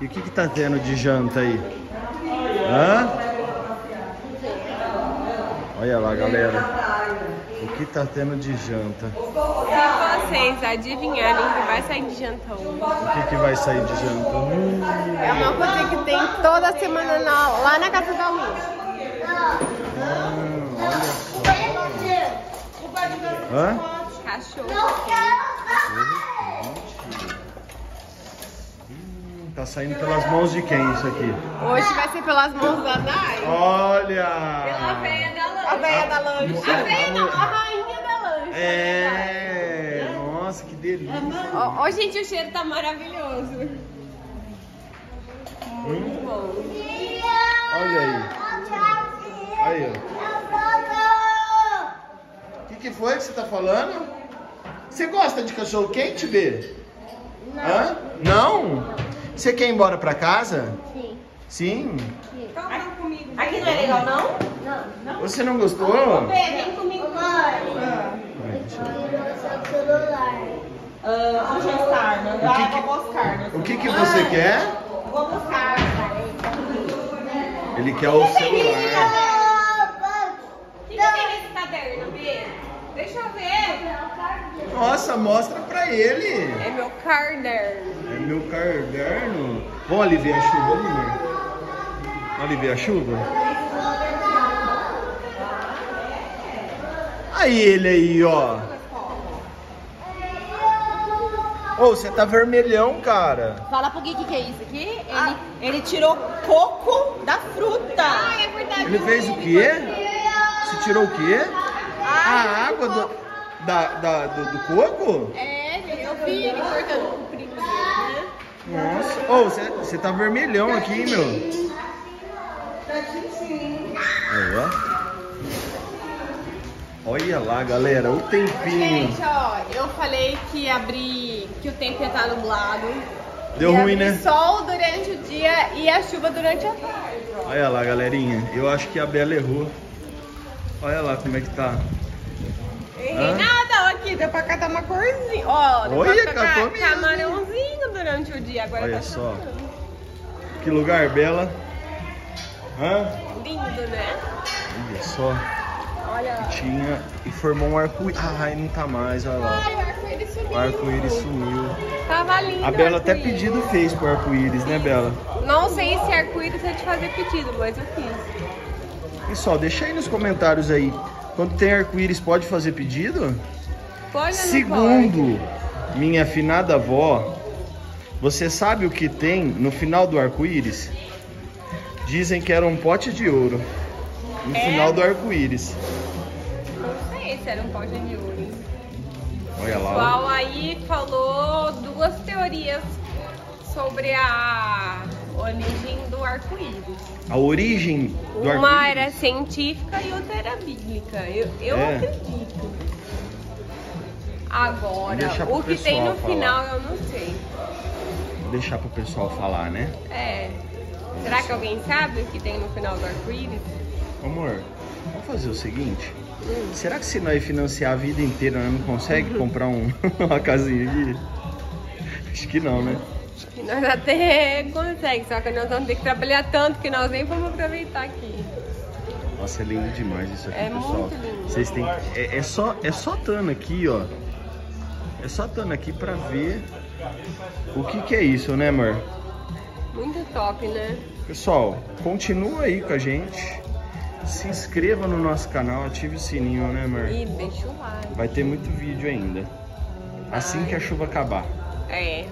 E o que que tá tendo de janta aí? Hã? Olha lá, galera. O que tá tendo de janta? Se vocês adivinharem o que vai sair de janta hoje, O que que vai sair de janta? Hum, é uma coisa que tem toda semana na- lá na casa da hum, olha só. Hã? Cachorro. Hum, Tá saindo pelas mãos de quem isso aqui? Hoje vai ser pelas mãos da Nai. Olha! Pela véia da lanche. A véia da lanche. A véia não, a rainha da lanche. É, nossa, que delícia. Ó, ó, gente, o cheiro tá maravilhoso. Hum, Bom. olha aí. Aí, ó. O que, que foi que você tá falando? Você gosta de cachorro quente, B? Não. Hã? Não? Você quer ir embora pra casa? Sim. Sim? Aqui não é legal, não? Você não gostou? Vem comigo. Ai, deixa eu ver. Ah? Não O que vai, que- vou buscar. né? O que, que você quer? Vou buscar. Ele quer o celular. O que, que tem nesse caderno, B? Deixa eu ver. Nossa, mostra pra ele. É meu caderno. Meu caderno. Vamos aliviar a chuva né? Vamos aliviar a chuva? Aí ele aí, ó. Ô, você tá vermelhão, cara. Fala pro Gui o que, que é isso aqui. Ele, ele tirou coco da fruta. Ah, é verdade. Ele fez o quê? Você tirou o quê? A água do, da, da- do, do coco? É, eu vi ele cortando com o primo dele, né? Nossa. Ô, você, você tá vermelhão aqui, meu. Aí, ó. Olha lá, galera, o tempinho. Gente, ó, eu falei que ia abrir, que o tempo ia estar nublado. Deu ruim, né? sol durante o dia e a chuva durante a tarde. Olha lá, galerinha. Eu acho que a Bela errou. Olha lá como é que tá. Errei Hã? nada, ó, aqui, deu pra catar uma corzinha. Ó, deu Olha, pra catar catou durante o dia. Agora Olha tá só. chovendo. Que lugar, Bela. Hã? Lindo, né? Olha só. Olha lá. Tinha e formou um arco-íris. Ai, não tá mais, olha lá. Ai, o arco-íris subiu. O arco-íris sumiu. Tava lindo. A Bela até pedido fez pro arco-íris, né, Bela? Não sei se arco-íris é de fazer pedido, mas eu fiz. Pessoal, deixa aí nos comentários aí. Quando tem arco-íris, pode fazer pedido? Pode Segundo minha afinada avó, você sabe o que tem no final do arco-íris? Dizem que era um pote de ouro. No É? final do arco-íris. Não sei se era um pote de ouro. Olha O lá. pessoal aí falou duas teorias sobre a origem do arco-íris. A origem do Uma arco-íris. era científica e outra era bíblica. Eu, eu É. acredito. Agora, o que tem no falar. final eu não sei. Deixar pro pessoal falar, né? É. Será que alguém sabe o que tem no final do arco-íris? Amor, vamos fazer o seguinte. Hum. Será que se nós financiar a vida inteira, nós não consegue comprar um, uma casinha aqui? Acho que não, né? E Nós até conseguimos, só que nós vamos ter que trabalhar tanto que nós nem vamos aproveitar aqui. Nossa, é lindo demais isso aqui, É pessoal. muito lindo. Vocês têm é, é só é só tando aqui, ó. É só tando aqui pra ver o que que é isso, né, amor? Muito top, né? Pessoal, continua aí com a gente. Se inscreva no nosso canal, ative o sininho, né, amor? E deixa o like. Vai ter muito vídeo ainda. Assim que a chuva acabar. É.